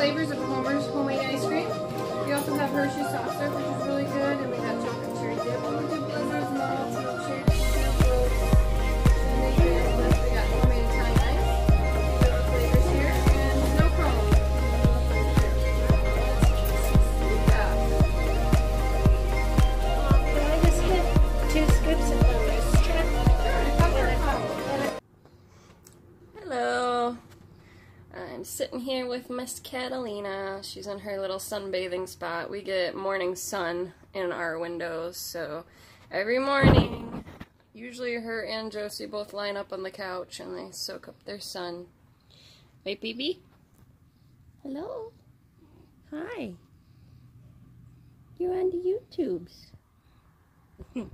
Flavors of Homer's homemade ice cream. We also have Hershey soft serve, with Miss Catalina. She's in her little sunbathing spot. We get morning sun in our windows, so every morning, usually her and Josie both line up on the couch and they soak up their sun. Right, baby? Hello. Hi. You're on the YouTubes.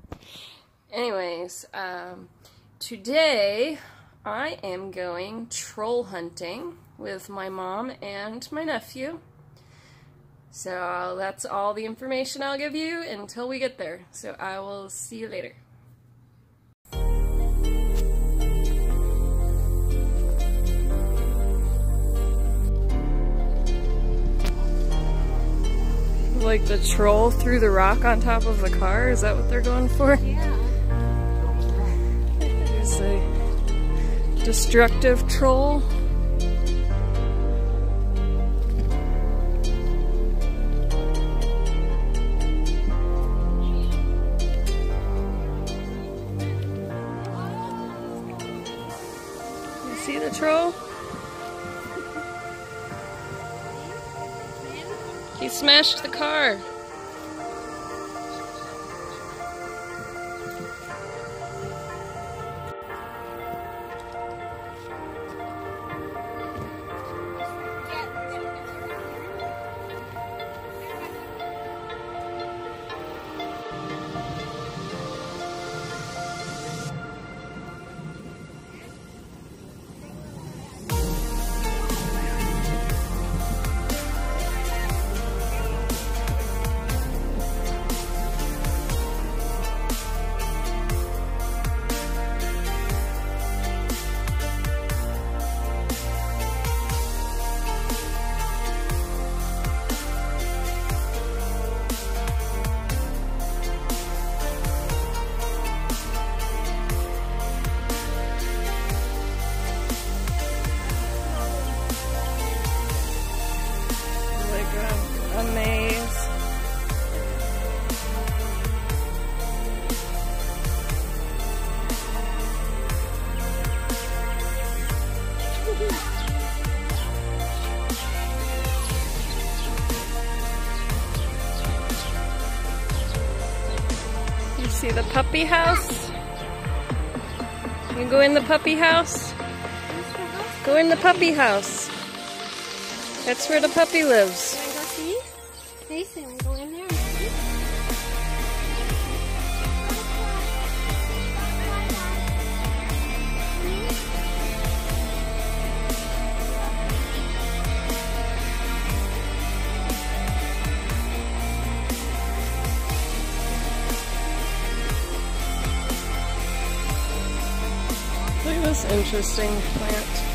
Anyways, um, today I am going troll hunting with my mom and my nephew. So that's all the information I'll give you until we get there. So I will see you later. Like the troll threw the rock on top of the car? Is that what they're going for? Yeah. There's a destructive troll. He smashed the car. See the puppy house? You go in the puppy house? Go in the puppy house. That's where the puppy lives. interesting plant.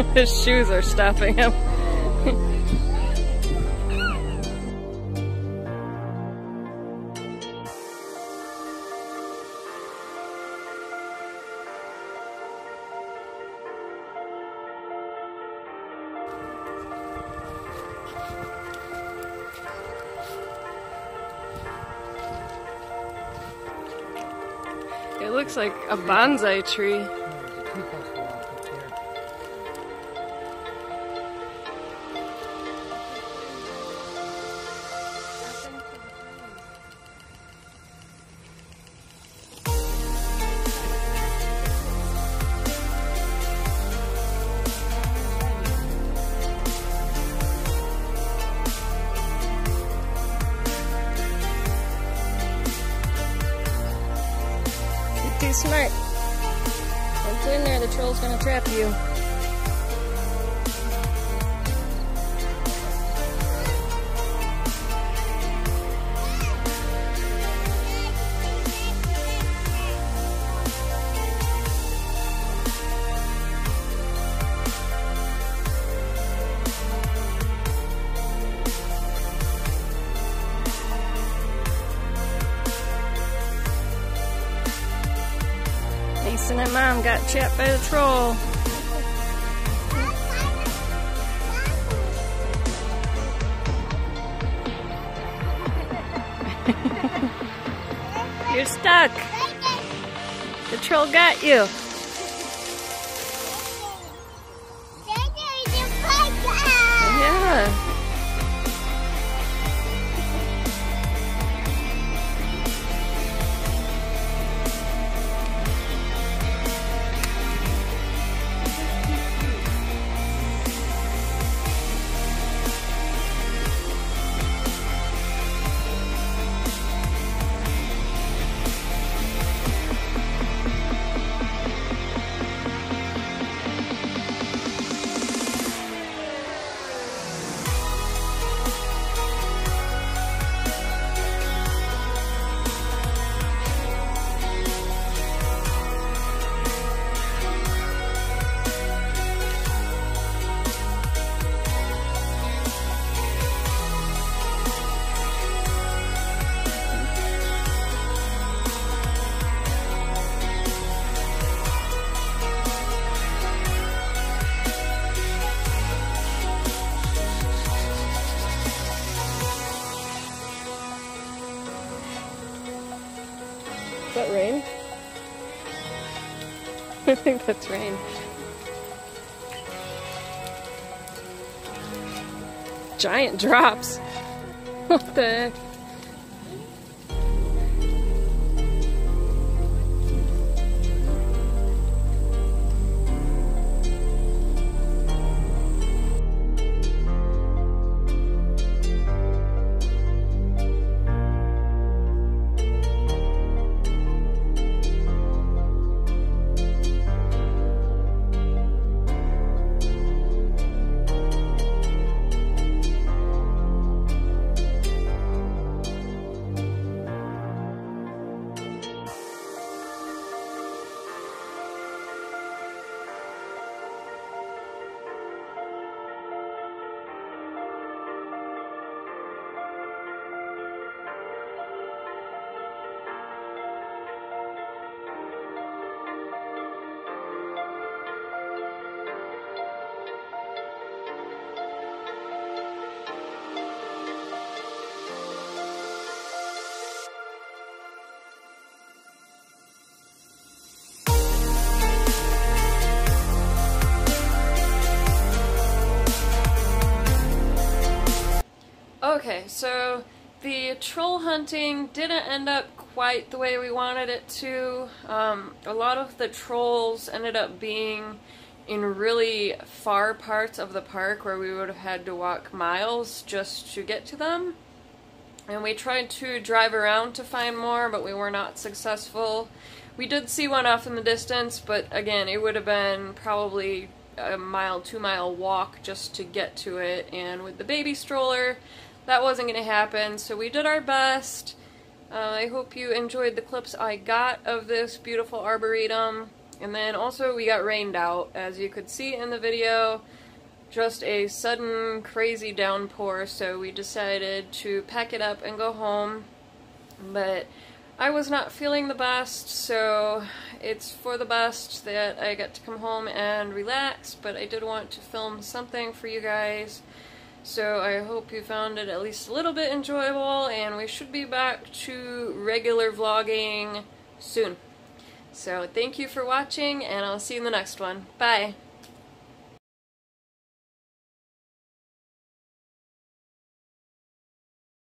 His shoes are stopping him. It looks like a bonsai tree. In there, the troll's gonna trap you. And Mom got trapped by the troll. You're stuck. The troll got you. Is that rain? I think that's rain. Giant drops. What the heck? So the troll hunting didn't end up quite the way we wanted it to. Um, a lot of the trolls ended up being in really far parts of the park where we would have had to walk miles just to get to them. And we tried to drive around to find more, but we were not successful. We did see one off in the distance, but again, it would have been probably a mile, two mile walk just to get to it. And with the baby stroller, that wasn't going to happen. So we did our best. Uh, I hope you enjoyed the clips I got of this beautiful arboretum. And then also we got rained out, as you could see in the video. Just a sudden crazy downpour, so we decided to pack it up and go home. But I was not feeling the best, so it's for the best that I get to come home and relax, but I did want to film something for you guys. So I hope you found it at least a little bit enjoyable, and we should be back to regular vlogging soon. So thank you for watching, and I'll see you in the next one. Bye!